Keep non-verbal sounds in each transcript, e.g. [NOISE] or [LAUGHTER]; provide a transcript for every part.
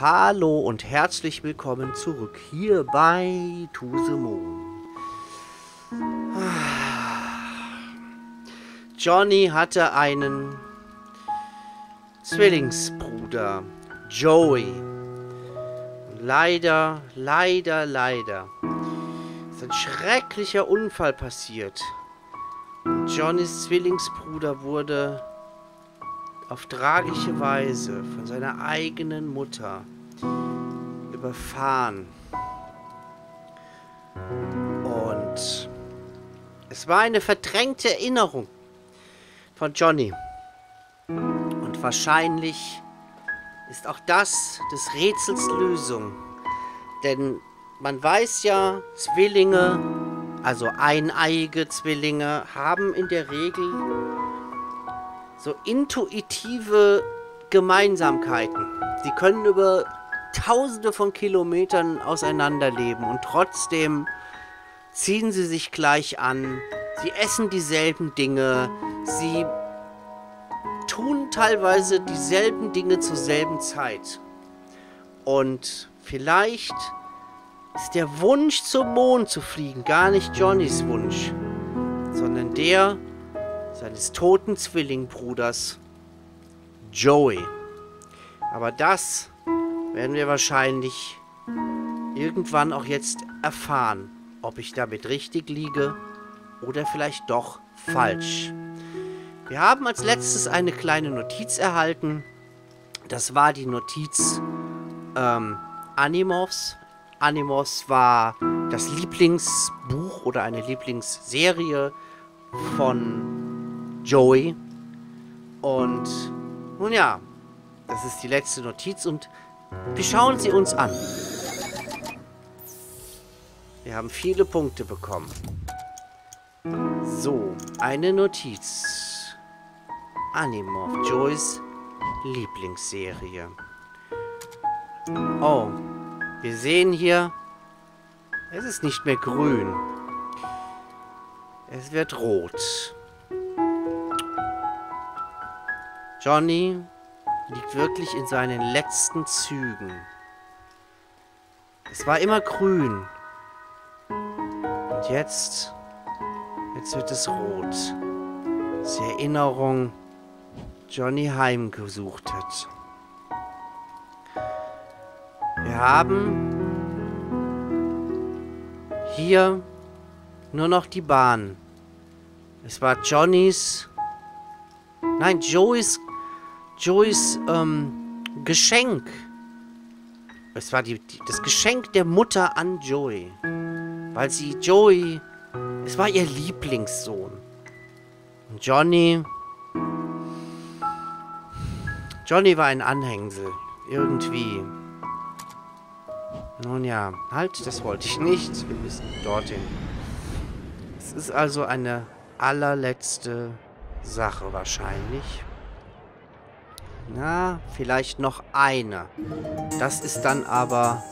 Hallo und herzlich willkommen zurück hier bei Tusemon. Johnny hatte einen Zwillingsbruder, Joey. Leider, leider, leider ist ein schrecklicher Unfall passiert. Johnnys Zwillingsbruder wurde auf tragische Weise von seiner eigenen Mutter überfahren. Und es war eine verdrängte Erinnerung von Johnny. Und wahrscheinlich ist auch das des Rätsels Lösung. Denn man weiß ja, Zwillinge, also eineiige Zwillinge, haben in der Regel so intuitive Gemeinsamkeiten. Sie können über tausende von Kilometern auseinanderleben und trotzdem ziehen sie sich gleich an. Sie essen dieselben Dinge. Sie tun teilweise dieselben Dinge zur selben Zeit. Und vielleicht ist der Wunsch zum Mond zu fliegen gar nicht Johnnys Wunsch, sondern der seines toten Zwillingbruders Joey. Aber das werden wir wahrscheinlich irgendwann auch jetzt erfahren, ob ich damit richtig liege oder vielleicht doch falsch. Wir haben als letztes eine kleine Notiz erhalten. Das war die Notiz ähm, Animorphs. Animorphs war das Lieblingsbuch oder eine Lieblingsserie von Joey. Und nun ja, das ist die letzte Notiz und wir schauen sie uns an. Wir haben viele Punkte bekommen. So, eine Notiz. Animorph, Joys Lieblingsserie. Oh, wir sehen hier, es ist nicht mehr grün. Es wird rot. Johnny liegt wirklich in seinen letzten Zügen. Es war immer grün. Und jetzt, jetzt wird es rot. Die Erinnerung Johnny heimgesucht hat. Wir haben hier nur noch die Bahn. Es war Johnnys, nein, Joeys Joeys ähm, Geschenk. Es war die, die, das Geschenk der Mutter an Joey. Weil sie Joey, es war ihr Lieblingssohn. Und Johnny, Johnny war ein Anhängsel. Irgendwie. Nun ja, halt, das wollte ich nicht. Wir müssen dorthin. Es ist also eine allerletzte Sache wahrscheinlich. Na, vielleicht noch eine. Das ist dann aber...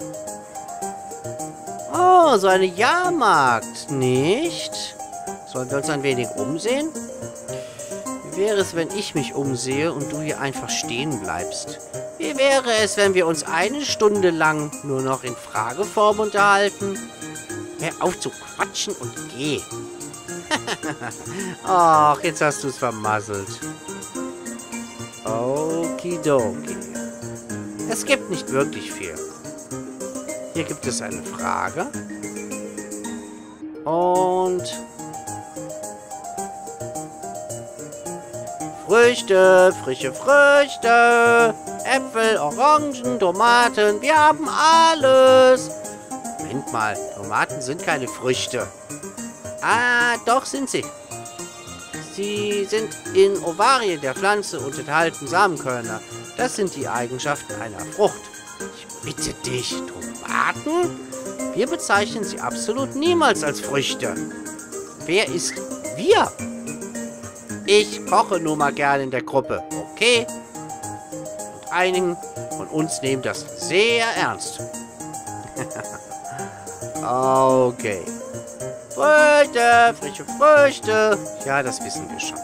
Oh, so eine Jahrmarkt, nicht? Sollen wir uns ein wenig umsehen? Wie wäre es, wenn ich mich umsehe und du hier einfach stehen bleibst? Wie wäre es, wenn wir uns eine Stunde lang nur noch in Frageform unterhalten? Hör auf zu quatschen und geh. [LAUGHS] Ach, jetzt hast du es vermasselt. Okidoki. Es gibt nicht wirklich viel. Hier gibt es eine Frage. Und... Früchte, frische Früchte, Äpfel, Orangen, Tomaten, wir haben alles. Moment mal, Tomaten sind keine Früchte. Ah, doch sind sie. Sie sind in Ovarien der Pflanze und enthalten Samenkörner. Das sind die Eigenschaften einer Frucht. Ich bitte dich, Tomaten? Wir bezeichnen sie absolut niemals als Früchte. Wer ist wir? Ich koche nur mal gerne in der Gruppe, okay? Und einigen von uns nehmen das sehr ernst. [LAUGHS] okay. Früchte, frische Früchte. Ja, das wissen wir schon.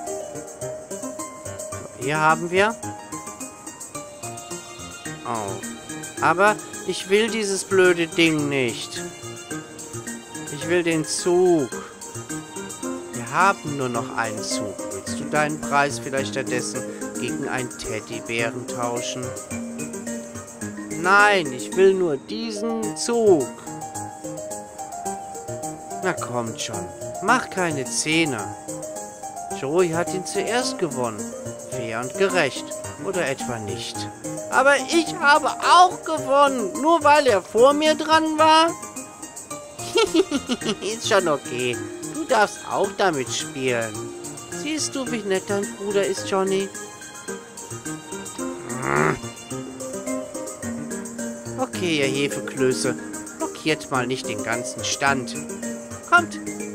Hier haben wir... Oh. Aber ich will dieses blöde Ding nicht. Ich will den Zug. Wir haben nur noch einen Zug. Willst du deinen Preis vielleicht stattdessen gegen einen Teddybären tauschen? Nein, ich will nur diesen Zug. Na kommt schon. Mach keine Zehner. Joey hat ihn zuerst gewonnen. Fair und gerecht. Oder etwa nicht. Aber ich habe auch gewonnen. Nur weil er vor mir dran war? [LAUGHS] ist schon okay. Du darfst auch damit spielen. Siehst du, wie nett dein Bruder ist, Johnny? Okay, ihr Hefeklöße. Blockiert mal nicht den ganzen Stand.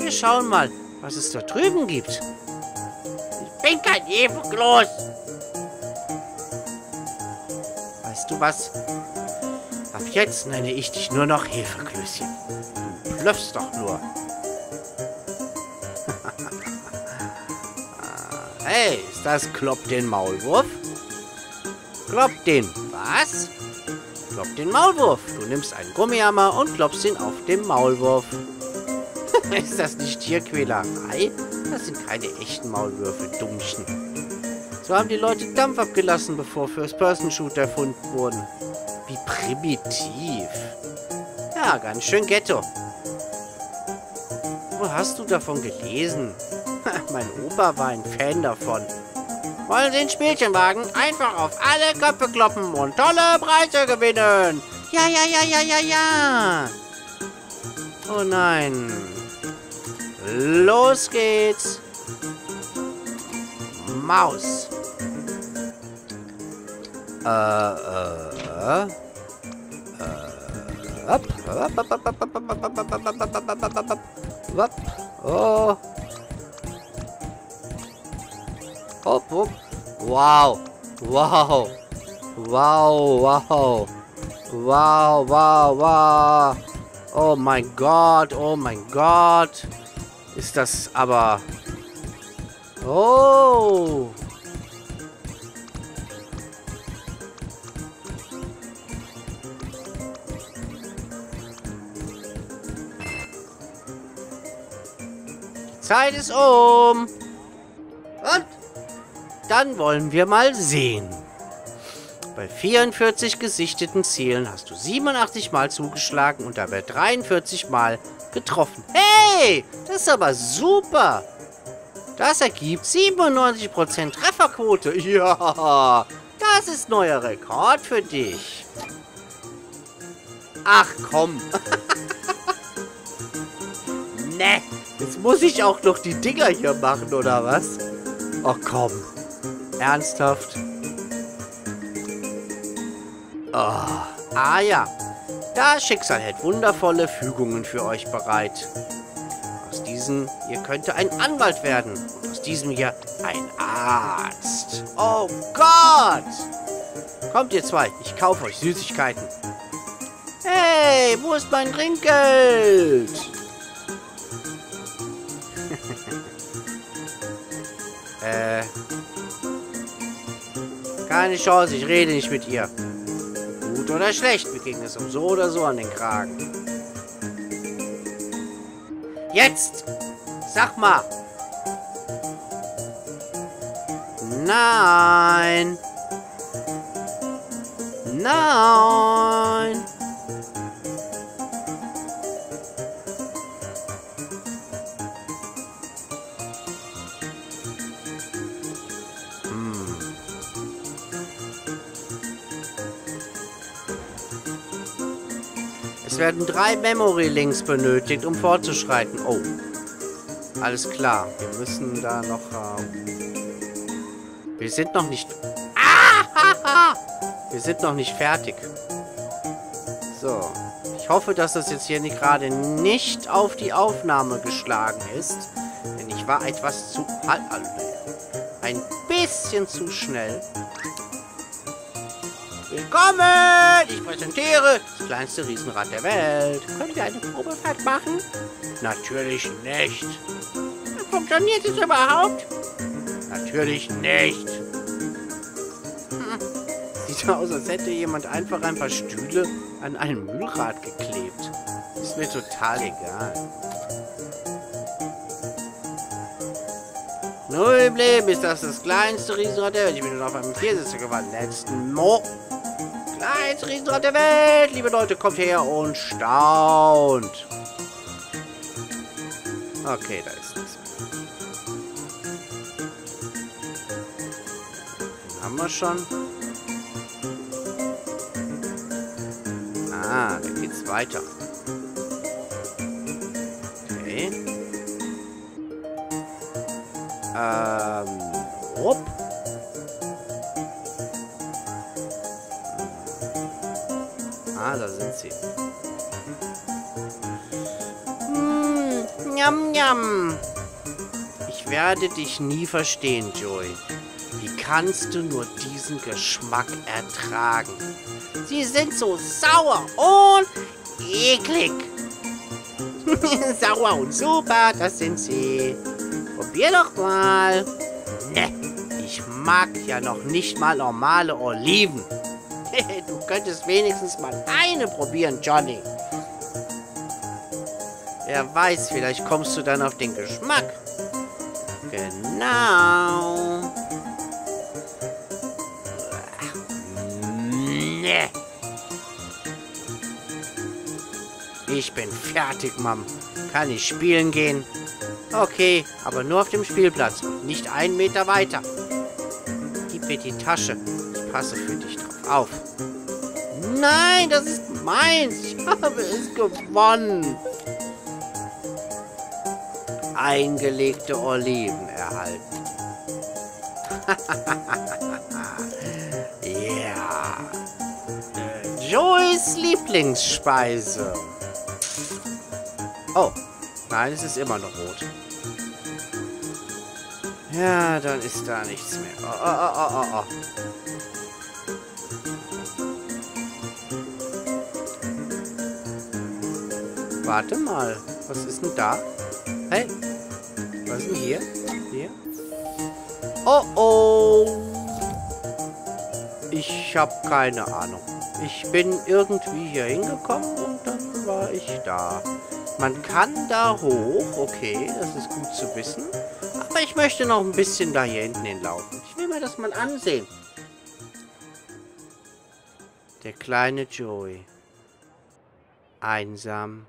Wir schauen mal, was es da drüben gibt. Ich bin kein Hefekloß. Weißt du was? Ab jetzt nenne ich dich nur noch Hefeklößchen. Du blöffst doch nur. [LAUGHS] hey, ist das Klopp den Maulwurf? Klopp den was? Klopp den Maulwurf. Du nimmst einen Gummihammer und klopfst ihn auf den Maulwurf. [LAUGHS] ist das nicht Tierquälerei? Das sind keine echten Maulwürfe, Dummchen. So haben die Leute Dampf abgelassen, bevor First-Person-Shooter erfunden wurden. Wie primitiv. Ja, ganz schön Ghetto. Wo hast du davon gelesen? mein Opa war ein Fan davon. Wollen Sie ein Spielchenwagen? Einfach auf alle Köpfe kloppen und tolle Preise gewinnen. Ja, ja, ja, ja, ja, ja. Oh nein. Los geht's. Maus. Äh, äh, äh. Up, up, up, up, up, up, up, up, up, up, up, up, up, up. Oh. Hopp, hopp. Wow. Wow. Wow, wow. Wow, wow, wow. Oh mein Gott, oh mein Gott. Ist das aber... Oh. Die Zeit ist um. Und dann wollen wir mal sehen. Bei 44 gesichteten Zielen hast du 87 Mal zugeschlagen und dabei 43 Mal getroffen. Hey, das ist aber super. Das ergibt 97% Trefferquote. [LAUGHS] Ja, das ist neuer Rekord für dich. Ach komm. [LAUGHS] ne, jetzt muss ich auch noch die Dinger hier machen, oder was? Ach komm. Ernsthaft? Oh. Ah ja, das Schicksal hält wundervolle Fügungen für euch bereit. Aus diesem hier könnte ein Anwalt werden. Und aus diesem hier ein Arzt. Oh Gott! Kommt ihr zwei, ich kaufe euch Süßigkeiten. Hey, wo ist mein Trinkgeld? [LAUGHS] äh. Keine Chance, ich rede nicht mit ihr. Gut oder schlecht, wir kriegen es um so oder so an den Kragen. Jetzt! Sag mal! Nein! Nein! Es werden drei Memory-Links benötigt, um fortzuschreiten. Oh. Alles klar. Wir müssen da noch... Ähm wir sind noch nicht... Ah! [LAUGHS] Wir sind noch nicht fertig. So. Ich hoffe, dass das jetzt hier nicht gerade nicht auf die Aufnahme geschlagen ist. Denn ich war etwas zu... Ein bisschen zu schnell. Willkommen! Ich präsentiere das kleinste Riesenrad der Welt. Können wir eine Probefahrt machen? Natürlich nicht. Funktioniert es überhaupt? Natürlich nicht. [LAUGHS] Sieht aus, als hätte jemand einfach ein paar Stühle an ein Mühlrad geklebt. Ist mir total egal. Null Leben ist das das kleinste Riesenrad der Welt. Ich bin nur auf einem Viersitzer gewandelt. Letzten Mo. Kleinste Riesenrad der Welt. Liebe Leute, kommt her und staunt. Okay, da ist nichts. Haben wir schon? Ah, da geht's weiter. Okay. Ähm, Da sind sie. Hm, njam, njam. Ich werde dich nie verstehen, Joey. Wie kannst du nur diesen Geschmack ertragen? Sie sind so sauer und eklig. [LAUGHS] sauer und super, das sind sie. Probier doch mal. Ne, ich mag ja noch nicht mal normale Oliven. Du könntest wenigstens mal eine probieren, Johnny. Wer weiß, vielleicht kommst du dann auf den Geschmack. Genau. Ne. Ich bin fertig, Mom. Kann ich spielen gehen? Okay, aber nur auf dem Spielplatz. Nicht einen Meter weiter. Gib mir die Tasche. Ich passe für dich drauf auf. Nein, das ist meins. Ich habe es gewonnen. Eingelegte Oliven erhalten. [LAUGHS] Ja. yeah. Joys Lieblingsspeise. Oh, nein, es ist immer noch rot. Ja, dann ist da nichts mehr. Oh, oh, oh, oh, oh, Warte mal. Was ist denn da? Hey. Was ist denn hier? Hier? Oh, oh. Ich habe keine Ahnung. Ich bin irgendwie hier hingekommen und dann war ich da. Man kann da hoch, okay, das ist gut zu wissen. Aber ich möchte noch ein bisschen da hier hinten hinlaufen. Ich will mir das mal ansehen. Der kleine Joey. Einsam.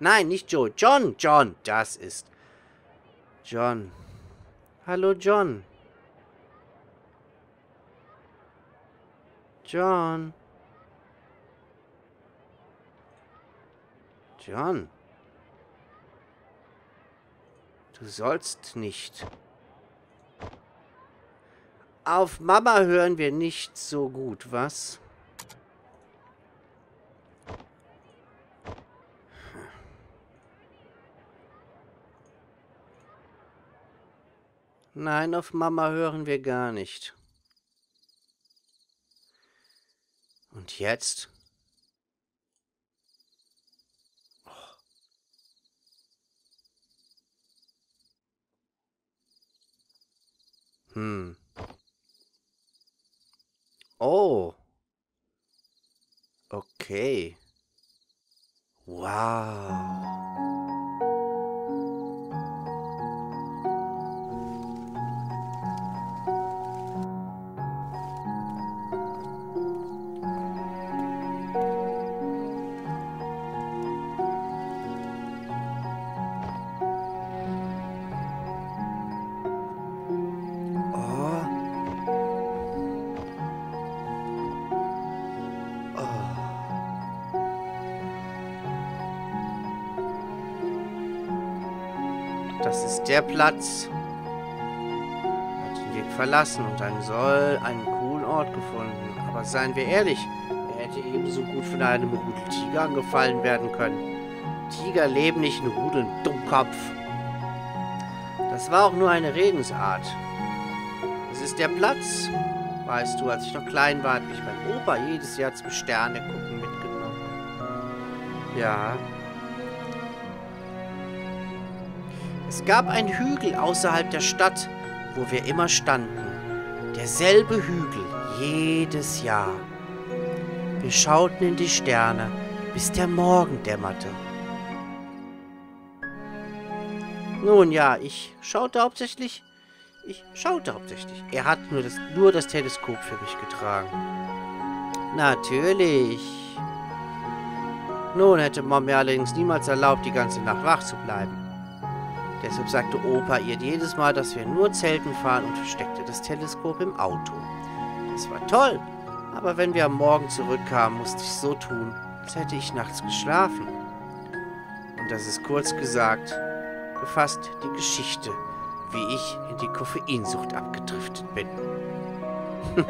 Nein, nicht Joey. John, John, das ist. John. Hallo, John. John. John. Du sollst nicht. Auf Mama hören wir nicht so gut, was? Nein, auf Mama hören wir gar nicht. Und jetzt? Hm. Oh. Okay. Wow. Das ist der Platz. Hat den Weg verlassen und einen Soll einen coolen Ort gefunden. Aber seien wir ehrlich, er hätte ebenso gut von einem Rudeltiger angefallen werden können. Tiger leben nicht in Rudeln, Dummkopf. Das war auch nur eine Redensart. Es ist der Platz. Weißt du, als ich noch klein war, hat mich mein Opa jedes Jahr zum Sterne gucken mitgenommen. Ja, gab einen Hügel außerhalb der Stadt, wo wir immer standen. Derselbe Hügel, jedes Jahr. Wir schauten in die Sterne, bis der Morgen dämmerte. Nun ja, ich schaute hauptsächlich... Ich schaute hauptsächlich. Er hat nur das, nur das Teleskop für mich getragen. Natürlich. Nun hätte Mom mir allerdings niemals erlaubt, die ganze Nacht wach zu bleiben. Deshalb sagte Opa ihr jedes Mal, dass wir nur Zelten fahren und versteckte das Teleskop im Auto. Das war toll, aber wenn wir am Morgen zurückkamen, musste ich so tun, als hätte ich nachts geschlafen. Und das ist kurz gesagt, befasst die Geschichte, wie ich in die Koffeinsucht abgedriftet bin. [LAUGHS]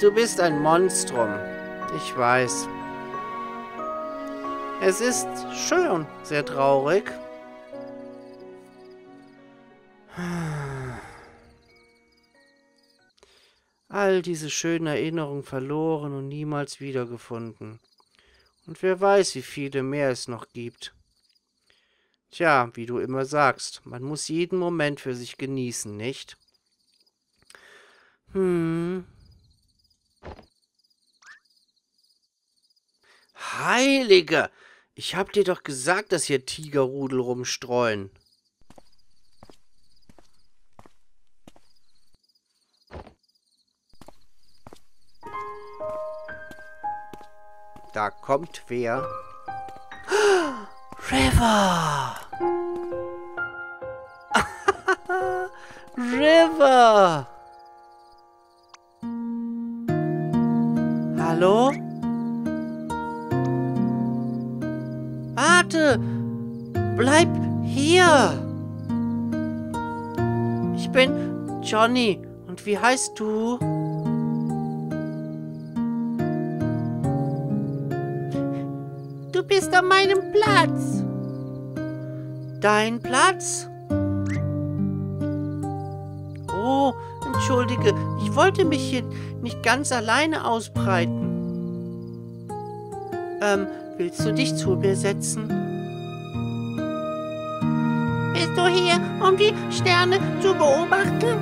du bist ein Monstrum, ich weiß. Es ist schön, sehr traurig. All diese schönen Erinnerungen verloren und niemals wiedergefunden. Und wer weiß, wie viele mehr es noch gibt. Tja, wie du immer sagst, man muss jeden Moment für sich genießen, nicht? Hm. Heilige! Ich hab dir doch gesagt, dass hier Tigerrudel rumstreuen. Da kommt wer? [GASPS] River! [LAUGHS] River! Hallo? Warte! Bleib hier! Ich bin Johnny. Und wie heißt du? Du bist an meinem Platz. Dein Platz? Oh, entschuldige, ich wollte mich hier nicht ganz alleine ausbreiten. Ähm, willst du dich zu mir setzen? Bist du hier, um die Sterne zu beobachten?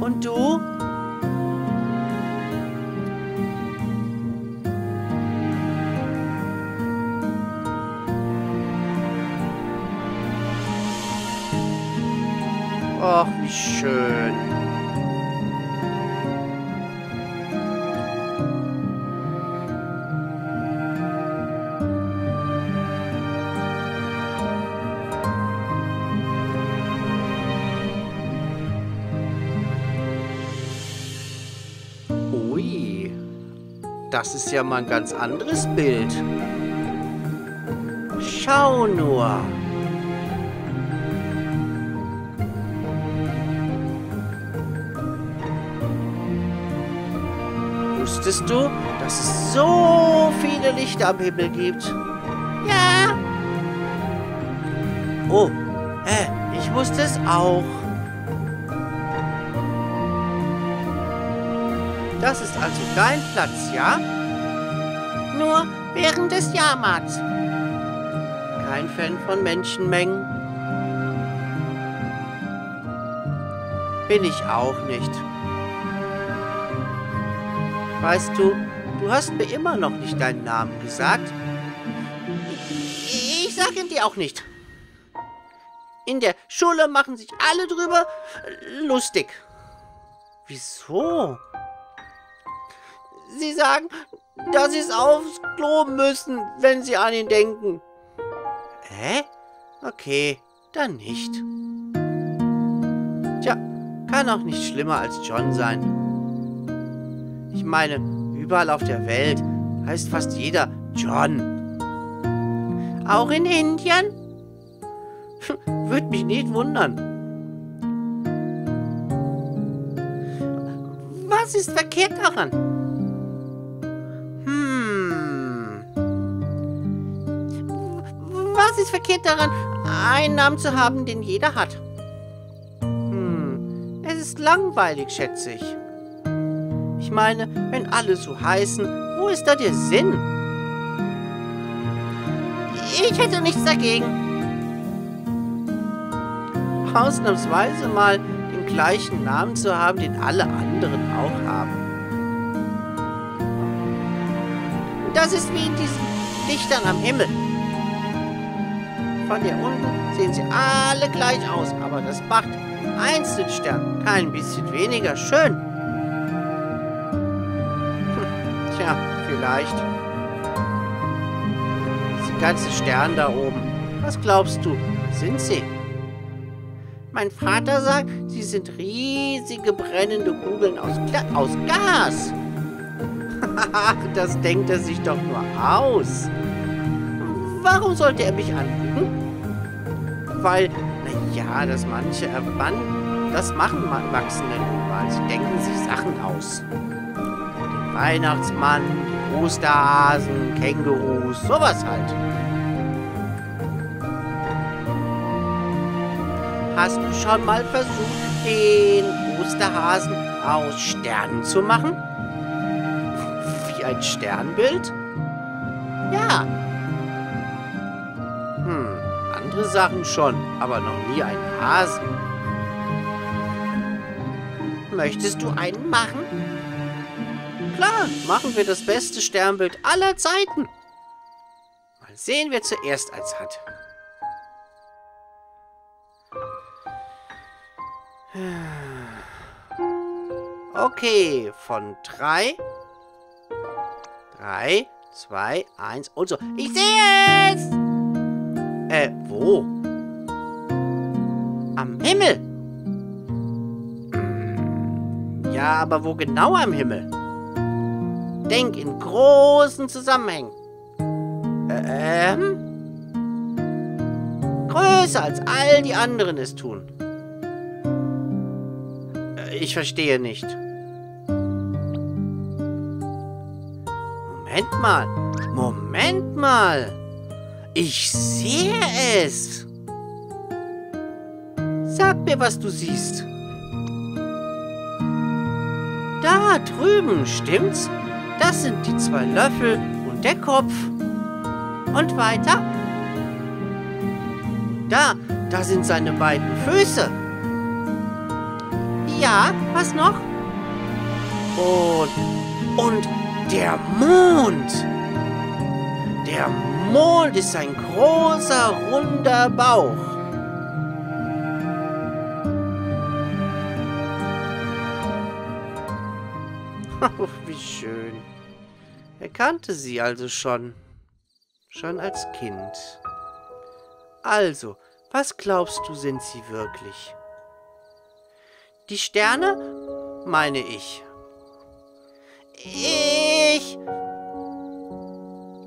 Und du? Och, wie schön. Das ist ja mal ein ganz anderes Bild. Schau nur. Wusstest du, dass es so viele Lichter am Himmel gibt? Ja. Oh, äh, ich wusste es auch. Das ist also dein Platz, ja? Nur während des Jahrmarkts. Kein Fan von Menschenmengen. Bin ich auch nicht. Weißt du, du hast mir immer noch nicht deinen Namen gesagt. Ich sag ihn dir auch nicht. In der Schule machen sich alle drüber lustig. Wieso? Sie sagen, dass sie es aufs Klo müssen, wenn sie an ihn denken. Hä? Okay, dann nicht. Tja, kann auch nicht schlimmer als John sein. Ich meine, überall auf der Welt heißt fast jeder John. Auch in Indien? [LAUGHS] Würde mich nicht wundern. Was ist verkehrt daran? Was ist verkehrt daran, einen Namen zu haben, den jeder hat? Hm. Es ist langweilig, schätze ich. Ich meine, wenn alle so heißen, wo ist da der Sinn? Ich hätte nichts dagegen. Ausnahmsweise mal den gleichen Namen zu haben, den alle anderen auch haben. Das ist wie in diesen Lichtern am Himmel. Von hier unten sehen sie alle gleich aus, aber das macht einzelnen Stern kein bisschen weniger schön. Hm, tja, vielleicht. Diese ganzen Sterne da oben. Was glaubst du, sind sie? Mein Vater sagt, sie sind riesige brennende Kugeln aus, Gla aus Gas. [LAUGHS] Das denkt er sich doch nur aus. Warum sollte er mich anlügen? Weil, naja, dass manche Erwandten, das machen Erwachsene nun mal. Sie denken sich Sachen aus. Den Weihnachtsmann, Osterhasen, Kängurus, sowas halt. Hast du schon mal versucht, den Osterhasen aus Sternen zu machen? Wie ein Sternbild? Ja, andere Sachen schon, aber noch nie einen Hasen. Möchtest du einen machen? Klar, machen wir das beste Sternbild aller Zeiten. Mal sehen, wer zuerst eins hat. Okay, von drei. Drei, zwei, eins und so. Ich sehe es! Äh, wo? Am Himmel. Ja, aber wo genau am Himmel? Denk in großen Zusammenhängen. Ähm? Größer als all die anderen es tun. Äh, ich verstehe nicht. Moment mal. Moment mal. Ich sehe es. Sag mir, was du siehst. Da drüben, stimmt's? Das sind die zwei Löffel und der Kopf. Und weiter? Da, da sind seine beiden Füße. Ja, was noch? Und, und der Mond. Der Mond. Mond ist ein großer, runder Bauch. [LAUGHS] Oh, wie schön. Er kannte sie also schon. Schon als Kind. Also, was glaubst du, sind sie wirklich? Die Sterne, meine ich. Ich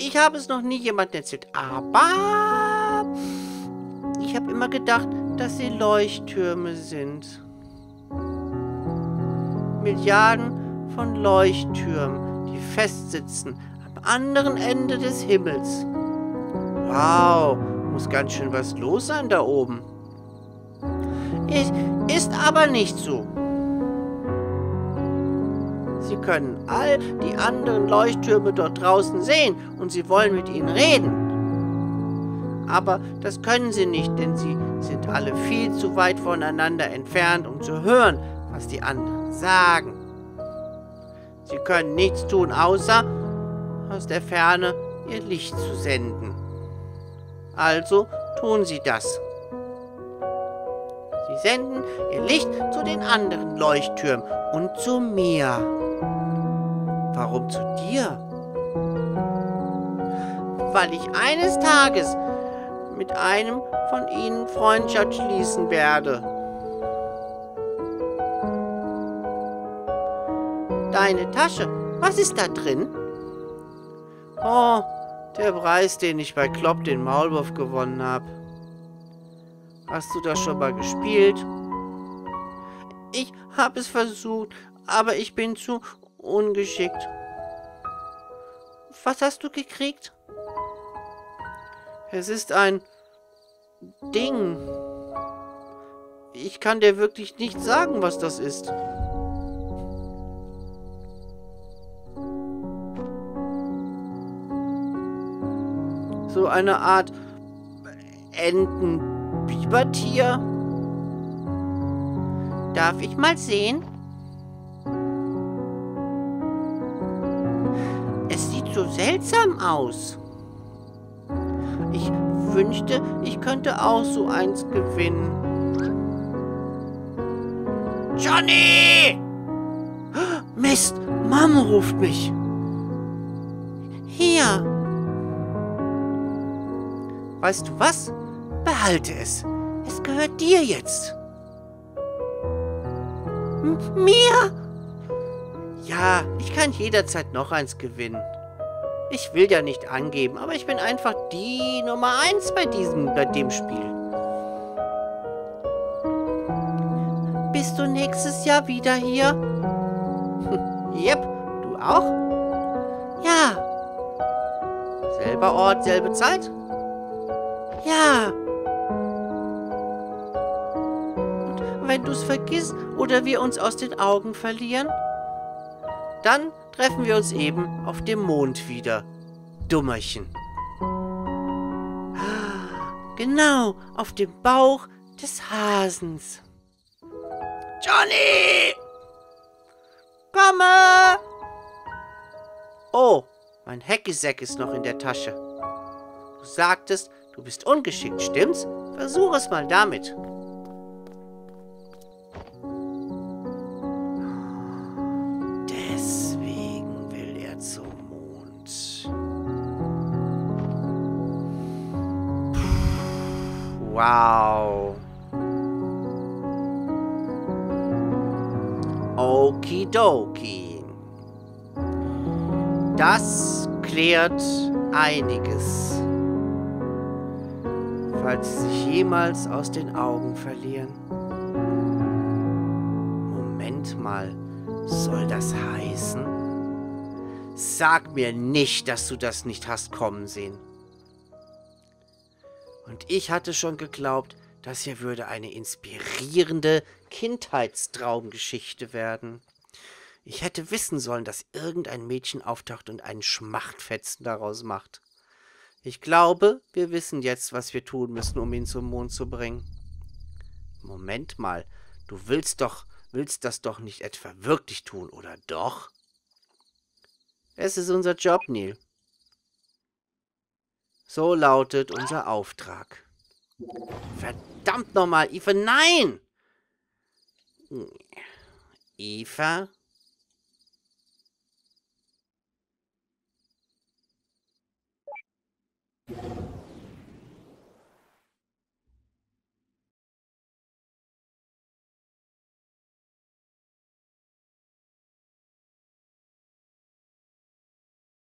ich habe es noch nie jemandem erzählt, aber ich habe immer gedacht, dass sie Leuchttürme sind. Milliarden von Leuchttürmen, die festsitzen am anderen Ende des Himmels. Wow, muss ganz schön was los sein da oben. Ist, aber nicht so. Sie können all die anderen Leuchttürme dort draußen sehen und Sie wollen mit ihnen reden. Aber das können Sie nicht, denn sie sind alle viel zu weit voneinander entfernt, um zu hören, was die anderen sagen. Sie können nichts tun, außer aus der Ferne ihr Licht zu senden. Also tun Sie das. Sie senden ihr Licht zu den anderen Leuchttürmen und zu mir. Warum zu dir? Weil ich eines Tages mit einem von ihnen Freundschaft schließen werde. Deine Tasche, was ist da drin? Oh, der Preis, den ich bei Klopp den Maulwurf gewonnen habe. Hast du das schon mal gespielt? Ich habe es versucht, aber ich bin zu ungeschickt. Was hast du gekriegt? Es ist ein Ding. Ich kann dir wirklich nicht sagen, was das ist. So eine Art Entenbibertier. Darf ich mal sehen? Seltsam aus. Ich wünschte, ich könnte auch so eins gewinnen. Johnny! Mist, Mom ruft mich. Hier. Weißt du was? Behalte es. Es gehört dir jetzt. M mir? Ja, ich kann jederzeit noch eins gewinnen. Ich will ja nicht angeben, aber ich bin einfach die Nummer eins bei diesem, bei dem Spiel. Bist du nächstes Jahr wieder hier? [LAUGHS] Yep, du auch? Ja. Selber Ort, selbe Zeit? Ja. Und wenn du es vergisst oder wir uns aus den Augen verlieren, dann treffen wir uns eben auf dem Mond wieder. Dummerchen. Genau, auf dem Bauch des Hasens. Johnny! Komme! Oh, mein Heckisack ist noch in der Tasche. Du sagtest, du bist ungeschickt, stimmt's? Versuch es mal damit. Okidoki. Das klärt einiges. Falls sie sich jemals aus den Augen verlieren. Moment mal, soll das heißen? Sag mir nicht, dass du das nicht hast kommen sehen. Und ich hatte schon geglaubt, das hier würde eine inspirierende Kindheitstraumgeschichte werden. Ich hätte wissen sollen, dass irgendein Mädchen auftaucht und einen Schmachtfetzen daraus macht. Ich glaube, wir wissen jetzt, was wir tun müssen, um ihn zum Mond zu bringen. Moment mal, du willst doch, willst das doch nicht etwa wirklich tun, oder doch? Es ist unser Job, Neil. So lautet unser Auftrag. Verdammt nochmal, Eva, nein! Eva,